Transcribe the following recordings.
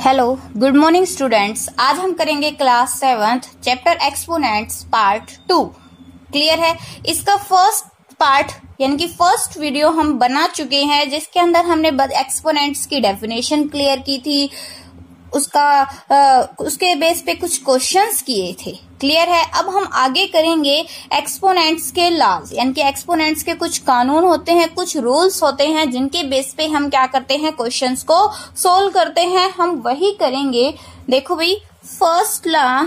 Hello good morning students आज हम करेंगे class seventh chapter exponents part two clear है? इसका फ़र्स्ट पार्ट यानी कि फ़र्स्ट वीडियो हम बना चुके हैं, जिसके अंदर हमने एक्सपोनेंट्स की डेफिनेशन क्लियर की थी। उसका आ, उसके बेस पे कुछ क्वेश्चंस किए थे। क्लियर है? अब हम आगे करेंगे एक्सपोनेंट्स के लॉज यानी कि एक्सपोनेंट्स के कुछ कानून होते हैं कुछ रूल्स होते हैं जिनके बेस पे हम क्या करते हैं क्वेश्चंस को सोल्व करते हैं। हम वही करेंगे। देखो भाई फ़र्स्ट लॉ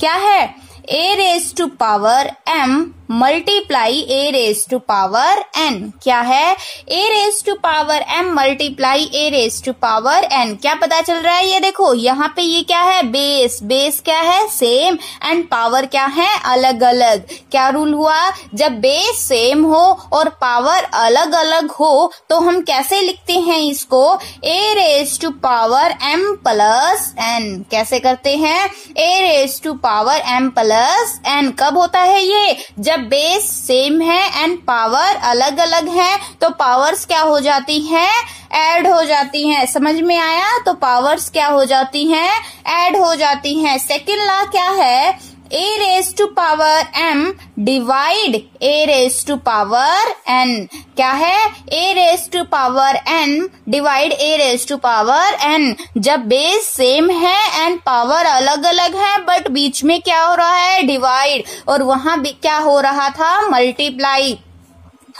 क्या है? A raise to power M multiply A raise to power N क्या है? A raise to power M multiply A raise to power N क्या पता चल रहा है ये देखो? यहाँ पे ये क्या है? बेस बेस क्या है? सेम एंड पावर क्या है? अलग अलग क्या रूल हुआ? जब बेस सेम हो और पावर अलग अलग हो तो हम कैसे लिखते हैं इसको? A raise to power M plus N कैसे करते हैं? A raise to power M plus N कब होता है ये? जब बेस सेम है एंड पावर अलग अलग है तो पावर्स क्या हो जाती हैं? ऐड हो जाती हैं। समझ में आया? तो पावर्स क्या हो जाती हैं? ऐड हो जाती हैं। सेकेंड लॉ क्या है? A raise to power M divide A raise to power N क्या है? A raise to power N divide A raise to power N जब बेस सेम है एंड पावर अलग अलग है बट बीच में क्या हो रहा है? डिवाइड और वहाँ क्या हो रहा था? मल्टीप्लाई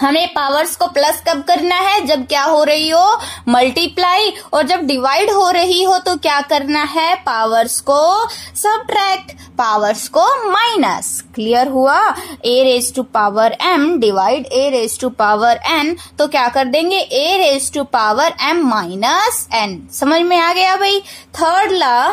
हमें पावर्स को प्लस कब करना है? जब क्या हो रही हो? मल्टीप्लाई और जब डिवाइड हो रही हो तो क्या करना है? पावर्स को सब्ट्रैक्ट पावर्स को माइनस क्लियर हुआ? A raise to power M divide A raise to power N तो क्या कर देंगे? A raise to power M minus N समझ में आ गया भाई? थर्ड ला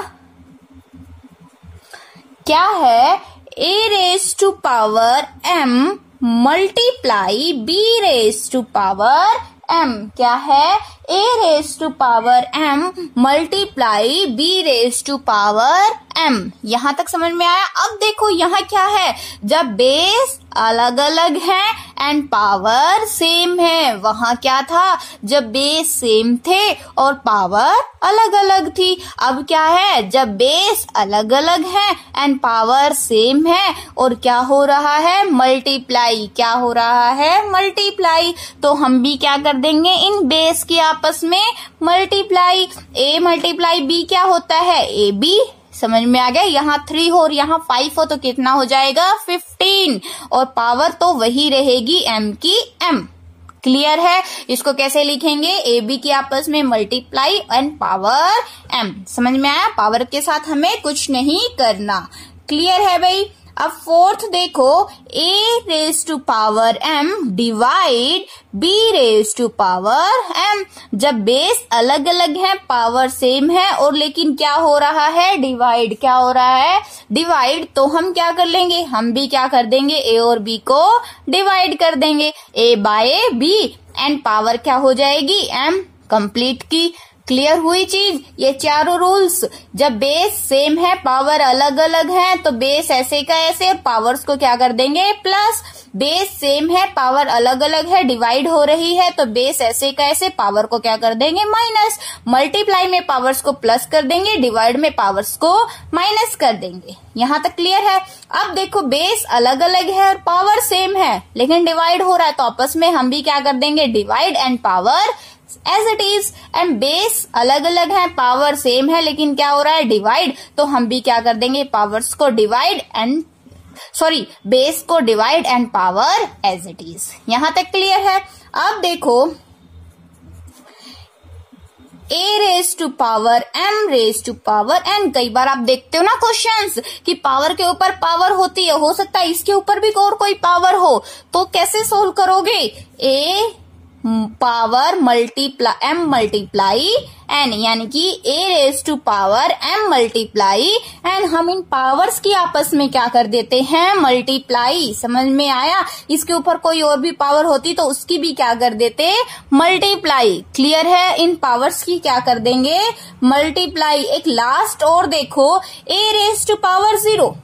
क्या है? A raise to power M multiply B raise to power M क्या है? A raise to power M multiply B raise to power M यहाँ तक समझ में आया? अब देखो यहाँ क्या है। जब बेस अलग अलग है एंड पावर सेम है। वहाँ क्या था? जब बेस सेम थे और पावर अलग अलग थी। अब क्या है? जब बेस अलग अलग है एंड पावर सेम है और क्या हो रहा है? मल्टीप्लाई क्या हो रहा है? मल्टीप्लाई तो हम भी क्या कर देंगे? इन बेस की आपस में मल्टीप्लाई ए मल्टीप्लाई बी क्या होता है? ए बी समझ में आ गया? यहाँ थ्री हो और यहाँ फाइव हो तो कितना हो जाएगा? फिफ्टीन और पावर तो वही रहेगी एम की एम क्लियर है? इसको कैसे लिखेंगे? ए बी की आपस में मल्टीप्लाई एंड पावर एम समझ में आया? पावर के साथ हमें कुछ नहीं करना. क्लियर है भाई? अब फोर्थ देखो A raise to power M divide B raise to power M जब बेस अलग अलग है पावर सेम है, और लेकिन क्या हो रहा है? डिवाइड क्या हो रहा है? डिवाइड तो हम क्या कर लेंगे? हम भी क्या कर देंगे? ए और बी को डिवाइड कर देंगे। A by B and power क्या हो जाएगी? एम कंप्लीट की। क्लियर हुई चीज़? ये चारों रूल्स जब बेस सेम है पावर अलग अलग है तो बेस ऐसे का ऐसे, और पावर्स को क्या कर देंगे? प्लस बेस सेम है पावर अलग अलग है डिवाइड हो रही है तो बेस ऐसे का ऐसे पावर को क्या कर देंगे? माइनस मल्टीप्लाई में पावर्स को प्लस कर देंगे डिवाइड में पावर्स को माइनस कर देंगे. यहाँ तक क्लियर है? अब देखो बेस अलग अलग है, और पावर सेम है. लेकिन डिवाइड हो रहा है तो आपस में हम भी क्या कर देंगे? Divide and power as it is and base अलग अलग है पावर सेम है, लेकिन क्या हो रहा है? डिवाइड तो हम भी क्या कर देंगे? पावर्स को डिवाइड एंड सॉरी बेस को divide and power as it is यहाँ तक क्लियर है? अब देखो A raise to power M raise to power N कई बार आप देखते हो ना क्वेश्चंस कि पावर के ऊपर पावर होती है, हो सकता है इसके ऊपर भी और कोई पावर हो तो कैसे सोल्व करोगे? A power multiply M multiply N यानी कि A raise to power M multiply N हम इन पावर्स की आपस में क्या कर देते हैं? मल्टीप्लाई समझ में आया? इसके ऊपर कोई और भी पावर होती तो उसकी भी क्या कर देते? मल्टीप्लाई क्लियर है? इन पावर्स की क्या कर देंगे? मल्टीप्लाई एक लास्ट और देखो A raise to power zero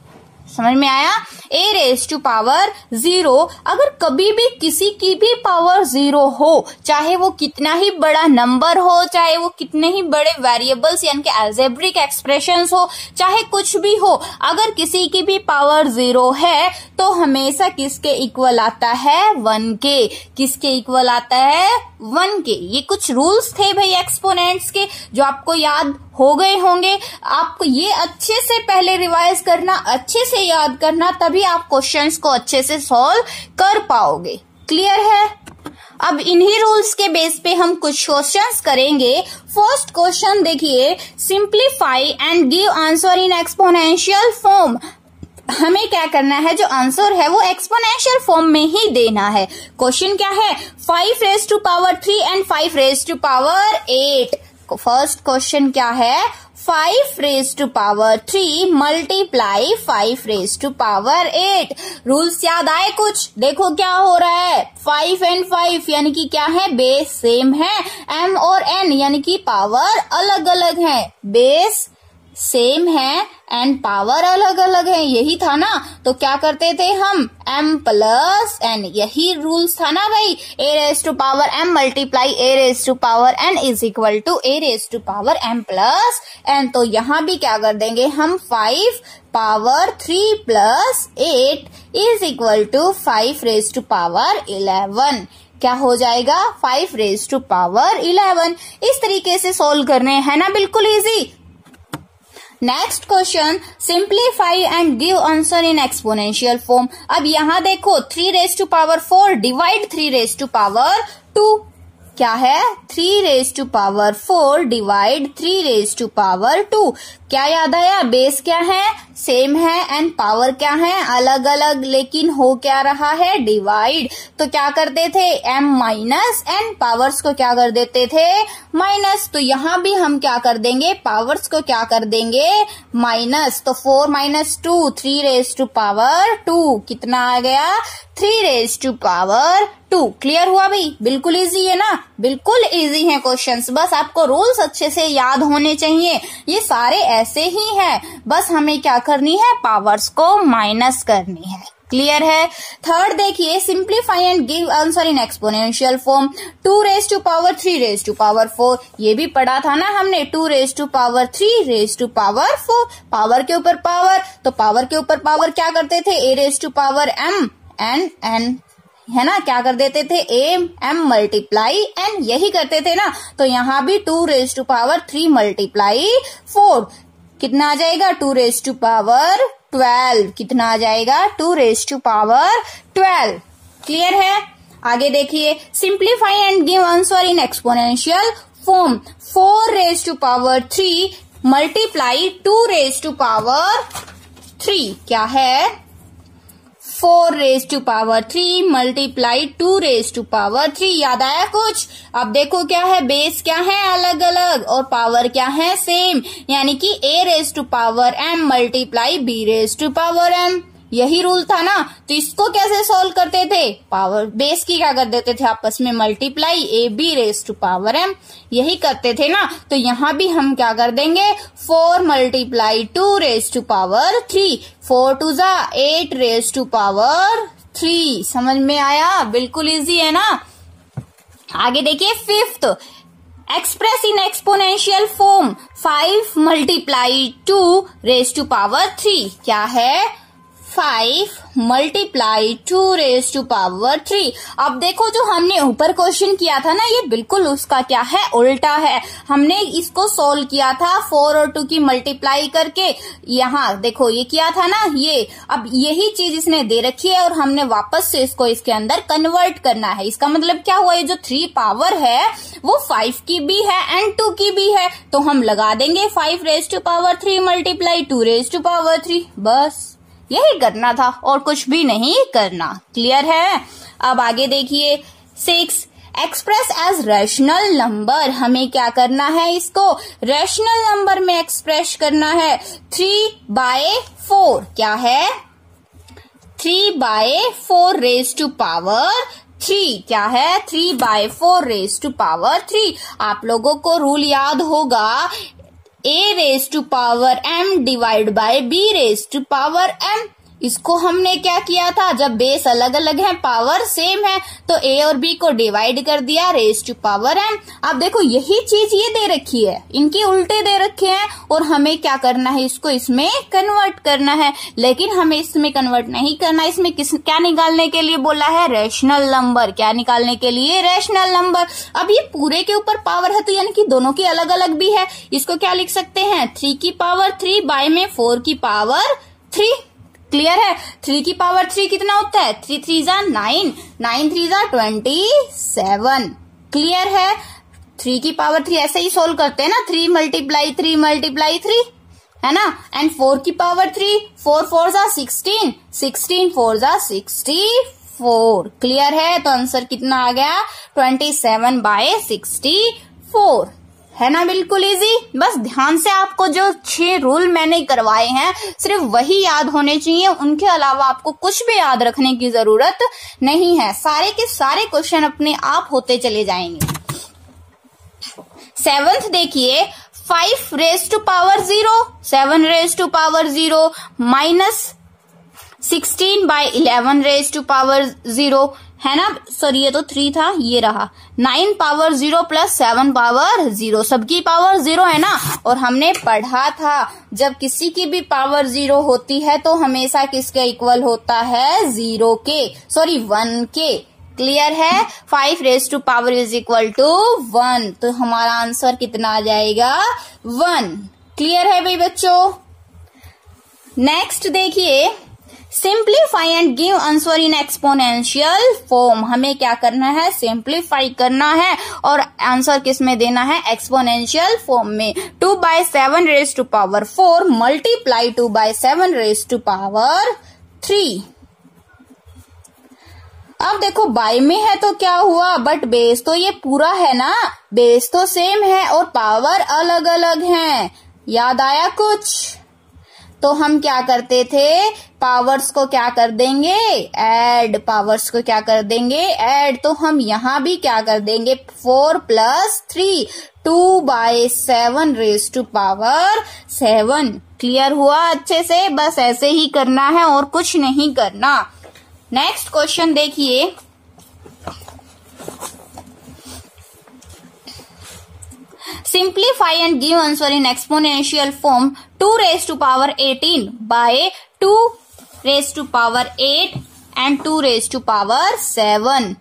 समझ में आया? A raise to power zero अगर कभी भी किसी की भी पावर ज़ीरो हो, चाहे वो कितना ही बड़ा नंबर हो, चाहे वो कितने ही बड़े वेरिएबल्स यानी कि एल्जेब्रिक एक्सप्रेशन हो, चाहे कुछ भी हो, अगर किसी की भी पावर ज़ीरो है तो हमेशा किसके इक्वल आता है? वन के। किसके इक्वल आता है? वन के। ये कुछ रूल्स थे भाई एक्सपोनेंट्स के, जो आपको याद हो गए होंगे। आपको ये अच्छे से पहले रिवाइज करना, अच्छे से याद करना, तभी आप क्वेश्चंस को अच्छे से सॉल्व कर पाओगे। क्लियर है? अब इन्हीं रूल्स के बेस पे हम कुछ क्वेश्चंस करेंगे। फ़र्स्ट क्वेश्चन देखिए simplify and give answer in exponential form हमें क्या करना है? जो आंसर है, वो एक्सपोनेंशियल फॉर्म में ही देना है। क्वेश्चन क्या है? Five raise to power three and five raise to power eight first question क्या है? Five raise to power three multiply five raise to power eight rules याद आए कुछ? देखो क्या हो रहा है। फाइव एंड फाइव यानी कि क्या है? बेस सेम है। एम और एन यानी कि पावर अलग अलग है। बेस सेम है एंड पावर अलग अलग है, यही था ना? तो क्या करते थे हम? M प्लस एन यही रूल्स था ना भाई। A raise to power m multiply a raise to power n is equal to a raise to power m plus N तो यहाँ भी क्या कर देंगे हम? Five power three plus eight is equal to five raise to power eleven क्या हो जाएगा? Five raise to power eleven इस तरीके से सोल्व करने है ना? बिल्कुल easy next question simplify and give answer in exponential form अब यहाँ देखो three raise to power four divide three raise to power two क्या है? Three raise to power four divide three raise to power two क्या याद आया? Base क्या है? सेम है एंड पावर क्या है? अलग अलग लेकिन हो क्या रहा है? डिवाइड तो क्या करते थे m माइनस एंड पावर्स को क्या कर देते थे? माइनस तो यहाँ भी हम क्या कर देंगे? पावर्स को क्या कर देंगे? माइनस तो four minus two three raise to power two कितना आ गया? Three raise to power two clear हुआ भाई? बिल्कुल इजी है ना? बिल्कुल इजी है क्वेश्चंस बस आपको रूल्स अच्छे से याद होने चाहिए। ये सारे ऐसे ही है। बस हमें क्या करनी है पावर्स को माइनस करनी है। क्लियर है? थर्ड देखिए simplify and give answer in exponential form two raise to power three raise to power four ये भी पढ़ा था ना हमने two raise to power three raise to power four power के ऊपर पावर तो पावर के ऊपर पावर क्या करते थे? A raise to power M N N है ना? क्या कर देते थे? एम एम मल्टीप्लाई एन यही करते थे ना? तो यहाँ भी two raise to power three multiply four कितना आ जाएगा? Two raise to power twelve कितना आ जाएगा? Two raise to power twelve clear है? आगे देखिए। Simplify and give answer in exponential form four raise to power three multiply two raise to power three क्या है? Four raise to power three multiply two raise to power three याद आया कुछ? अब देखो क्या है बेस क्या है अलग अलग और पावर क्या है सेम यानी कि A raise to power M multiply B raise to power M यही रूल था ना? तो इसको कैसे सोल्व करते थे? पावर बेस की क्या कर देते थे आपस में? Multiply A B raise to power M यही करते थे ना? तो यहाँ भी हम क्या कर देंगे? Four multiply two raise to power three four two जा eight raise to power three समझ में आया? बिल्कुल इजी है ना? आगे देखिए fifth express in exponential form five multiply two raise to power three क्या है? Five multiply two raise to power three अब देखो जो हमने ऊपर क्वेश्चन किया था ना, ये बिल्कुल उसका क्या है? उल्टा है। हमने इसको सोल्व किया था फोर और टू की मल्टीप्लाई करके। यहाँ देखो, ये किया था ना, ये। अब यही चीज़ इसने दे रखी है और हमने वापस से इसको इसके अंदर कन्वर्ट करना है। इसका मतलब क्या हुआ? ये जो थ्री पावर है, वो फाइव की भी है एंड टू की भी है। तो हम लगा देंगे five raise to power three multiply two raise to power three बस। यही करना था और कुछ भी नहीं करना। क्लियर है? अब आगे देखिए। Six express as rational number हमें क्या करना है इसको? रैशनल नंबर में एक्सप्रेस करना है। थ्री बाय फोर क्या है? Three by four raise to power three क्या है? Three by four raise to power three आप लोगों को रूल याद होगा। a raised to power m divided by b raised to power m. इसको हमने क्या किया था? जब बेस अलग अलग है पावर सेम है तो ए और बी को डिवाइड कर दिया रेस टू पावर एम अब देखो, यही चीज़ ये दे रखी है। इनके उल्टे दे रखे हैं, और हमें क्या करना है? इसको इसमें कन्वर्ट करना है। लेकिन हमें इसमें कन्वर्ट नहीं करना। इसमें किस, क्या निकालने के लिए बोला है? रेशनल नंबर क्या निकालने के लिए? रेशनल नंबर अब ये पूरे के ऊपर पावर है तो यानी कि दोनों की अलग अलग भी है। इसको क्या लिख सकते हैं? थ्री की पावर थ्री बाय में फोर की पावर थ्री क्लियर है? थ्री की पावर थ्री कितना होता है? थ्री थ्री जा नाइन। नाइन, थ्री जा ट्वेंटी सेवन। क्लियर है? थ्री की पावर थ्री ऐसे ही सोल्व करते हैं ना? Three multiply three multiply three. है ना? एंड फोर की पावर थ्री फोर फोर जा सिक्सटीन सिक्सटीन फोर जा सिक्सटी फोर क्लियर है? तो आंसर कितना आ गया? Twenty seven by sixty four है ना बिल्कुल इजी बस ध्यान से आपको जो छह रूल मैंने करवाए हैं, सिर्फ़ वही याद होने चाहिए। उनके अलावा आपको कुछ भी याद रखने की ज़रूरत नहीं है। सारे के सारे क्वेश्चन अपने आप होते चले जाएँगे। सेवंथ देखिए five raise to power zero seven raise to power zero minus sixteen by eleven raise to power zero है ना? सॉरी ये तो थ्री था, ये रहा। Nine power zero plus seven power zero सबकी पावर ज़ीरो है ना? और हमने पढ़ा था, जब किसी की भी पावर ज़ीरो होती है तो हमेशा किसके इक्वल होता है? ज़ीरो के। सॉरी वन के। क्लियर है? Five raise to power is equal to one तो हमारा आंसर कितना आ जाएगा? वन क्लियर है भाई बच्चों? नेक्स्ट देखिए। Simplify and give answer in exponential form हमें क्या करना है? सिंप्लीफाई करना है और आंसर किसमें देना है? एक्सपोनेंशियल फॉर्म में. Two by seven raise to power four multiply two by seven raise to power three अब देखो बाय में है तो क्या हुआ? बट बेस तो ये पूरा है ना? बेस तो सेम है और पावर अलग अलग है. याद आया कुछ? तो हम क्या करते थे? पावर्स को क्या कर देंगे? एड पावर्स को क्या कर देंगे? एड तो हम यहाँ भी क्या कर देंगे? Four plus three two by seven raise to power seven clear हुआ अच्छे से? बस ऐसे ही करना है और कुछ नहीं करना। नेक्स्ट क्वेश्चन देखिए। Simplify and give answer in exponential form 2 raised to power 18 by 2 raised to power 8 and 2 raised to power 7.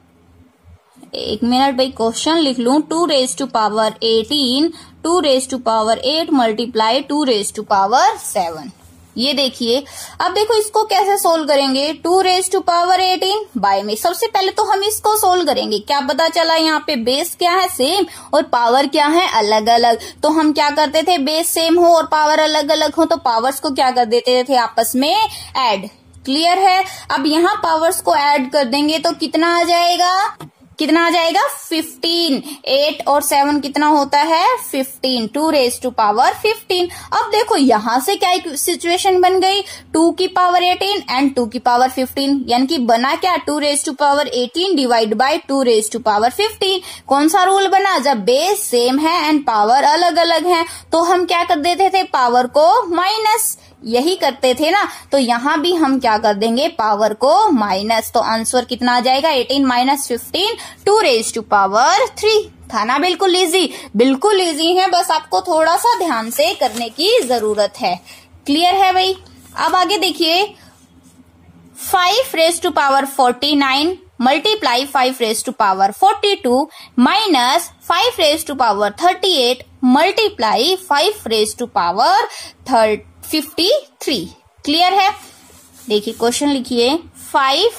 एक मिनट भाई क्वेश्चन लिख लू two raise to power eighteen two raise to power eight multiply two raise to power seven ये देखिए, अब देखो इसको कैसे सोल्व करेंगे? Two raise to power eighteen by में सबसे पहले तो हम इसको सोल्व करेंगे। क्या पता चला यहाँ पे बेस क्या है सेम और पावर क्या है अलग अलग तो हम क्या करते थे? बेस सेम हो और पावर अलग अलग हो तो पावर्स को क्या कर देते थे आपस में? एड क्लियर है? अब यहाँ पावर्स को ऐड कर देंगे तो कितना आ जाएगा? कितना आ जाएगा? फिफ्टीन एट और सेवन कितना होता है? Fifteen two raise to power fifteen अब देखो, यहाँ से क्या सिचुएशन बन गई? टू की पावर एटीन एंड टू की पावर फिफ्टीन यानी कि बना क्या? Two raise to power eighteen divide by two raise to power fifteen कौन सा रूल बना? जब बेस सेम है एंड पावर अलग अलग है तो हम क्या कर देते थे? पावर को माइनस यही करते थे ना? तो यहाँ भी हम क्या कर देंगे? पावर को माइनस तो आंसर कितना आ जाएगा? Eighteen minus fifteen two raise to power three. था ना बिल्कुल इजी बिल्कुल इजी है, बस आपको थोड़ा सा ध्यान से करने की ज़रूरत है। क्लियर है भाई? अब आगे देखिए। Five raise to power forty nine multiply five raise to power forty two minus five raise to power thirty eight multiply five raise to power thirty fifty three clear है? देखिए क्वेश्चन लिखिए। Five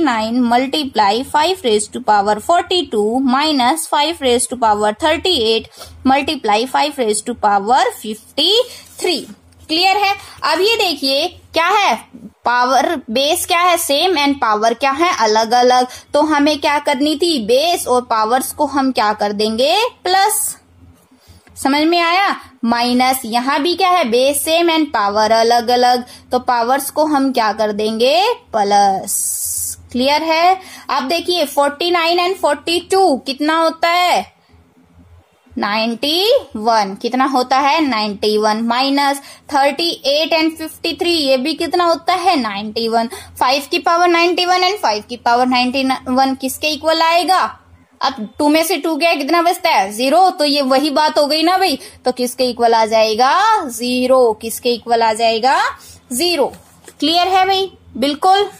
nine multiply five raise to power forty two minus five raise to power thirty eight multiply five raise to power fifty three clear है? अब ये देखिए, क्या है? Power base क्या है? सेम एंड पावर क्या है? अलग अलग तो हमें क्या करनी थी? बेस और पावर्स को हम क्या कर देंगे? प्लस समझ में आया? माइनस यहाँ भी क्या है? बेस सेम एंड पावर अलग अलग तो पावर्स को हम क्या कर देंगे? प्लस क्लियर है? अब देखिए forty nine and forty two कितना होता है? 91 कितना होता है? 91 माइनस 38 एंड 53 ये भी कितना होता है? 91 5 की पावर 91 एंड 5 की पावर 91 किसके इक्वल आएगा? अब टू में से टू गया, कितना बचता है? ज़ीरो? तो ये वही बात हो गई ना भाई। तो किसके इक्वल आ जाएगा? ज़ीरो। किसके इक्वल आ जाएगा? ज़ीरो। क्लियर है भाई? बिल्कुल।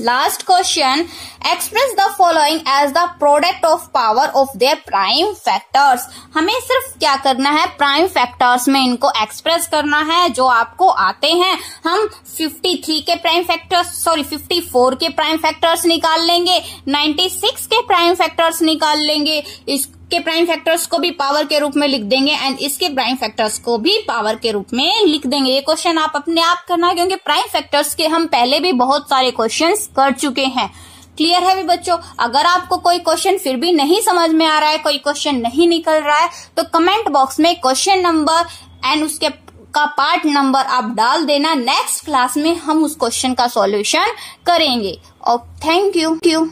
Last question express the following as the product of power of their prime factors हमें सिर्फ़ क्या करना है? प्राइम फैक्टर्स में इनको एक्सप्रेस करना है, जो आपको आते हैं। हम 53 के प्राइम फैक्टर्स सॉरी 54 के प्राइम फैक्टर्स निकाल लेंगे 96 के प्राइम फैक्टर्स निकाल लेंगे। इस के प्राइम फैक्टर्स को भी पावर के रूप में लिख देंगे एंड इसके प्राइम फैक्टर्स को भी पावर के रूप में लिख देंगे। ये क्वेश्चन आप अपने आप करना, क्योंकि प्राइम फैक्टर्स के हम पहले भी बहुत सारे क्वेश्चन कर चुके हैं। क्लियर है भी बच्चों? अगर आपको कोई क्वेश्चन फिर भी नहीं समझ में आ रहा है, कोई क्वेश्चन नहीं निकल रहा है तो कमेंट बॉक्स में क्वेश्चन नंबर एंड उसके का पार्ट नंबर आप डाल देना। नेक्स्ट क्लास में हम उस क्वेश्चन का सॉल्यूशन करेंगे। और थैंक यू यू